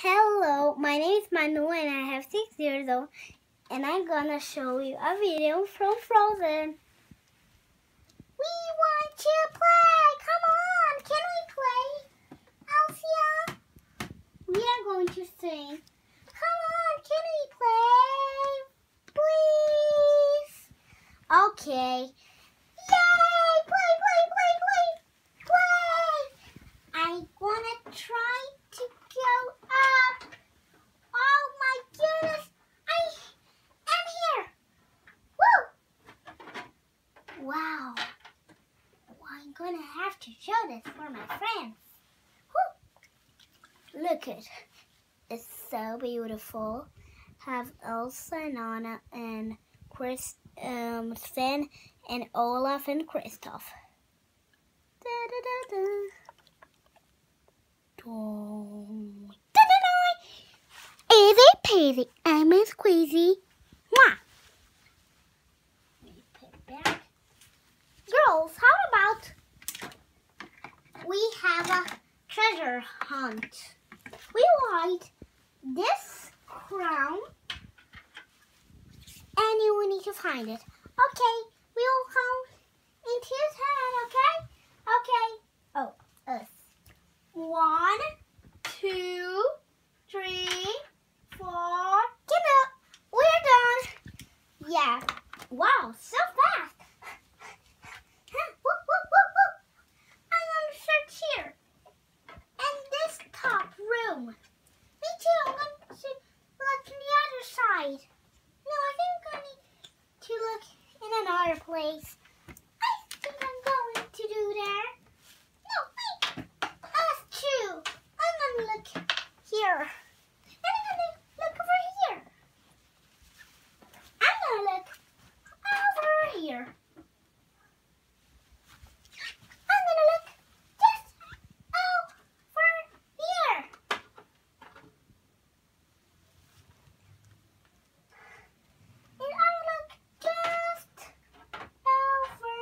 Hello, my name is Manu and I have six years old and I'm gonna show you a video from Frozen. We want to play! Come on, can we play? Elsia? We are going to sing. Come on, can we play? Please? Okay. Yay! Play, play, play, play! Play! I'm gonna try to go up. Oh my goodness! I am here. Wow. I'm gonna have to show this for my friends. Woo! Look it. It's so beautiful. Have Elsa and Anna and Chris, um, Sven and Olaf and Kristoff. Da da da da. Da da da. Easy peasy. I'm squeezy. Hunt? We hide this crown and you will need to find it. Okay, we will count into his head, okay? Okay. Oh, us. One, two, three, four. Get up. We're done. Yeah. Wow, so fast. Huh, whoop, whoop, whoop, whoop. I'm gonna search here. And this top room. Me too. I'm going to look in the other side. No, I think I need to look in another place. I think I'm going to do there. No, wait. Us too. I'm gonna look here. And I'm gonna look over here. I'm gonna look over here. I'm gonna look just over here. And I look just over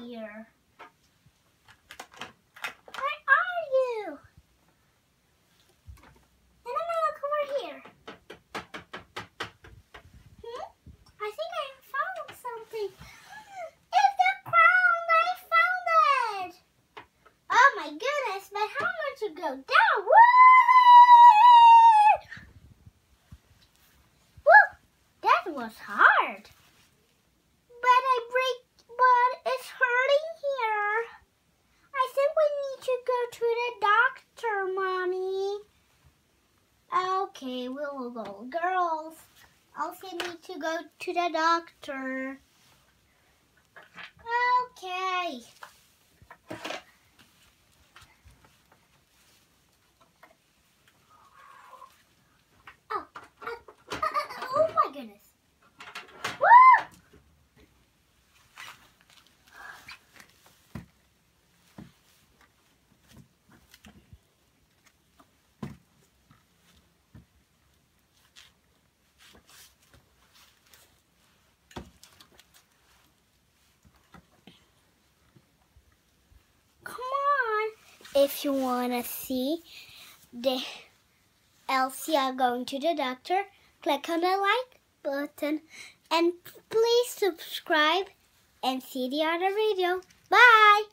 here. Where are you? And I'm gonna look over here. Hmm? I think I found something. It's the crown! I found it! Oh my goodness, but how much to go down? Woo! Woo! That was hard. But I break, but it's hurting here. I think we need to go to the doctor, Mommy. Okay, we will go. Girls, also need to go to the doctor. Okay. Oh, uh, uh, uh, oh my goodness. Woo! Come on. If you want to see the Elsia going to the doctor, click on the like button and please subscribe and see the other video. Bye.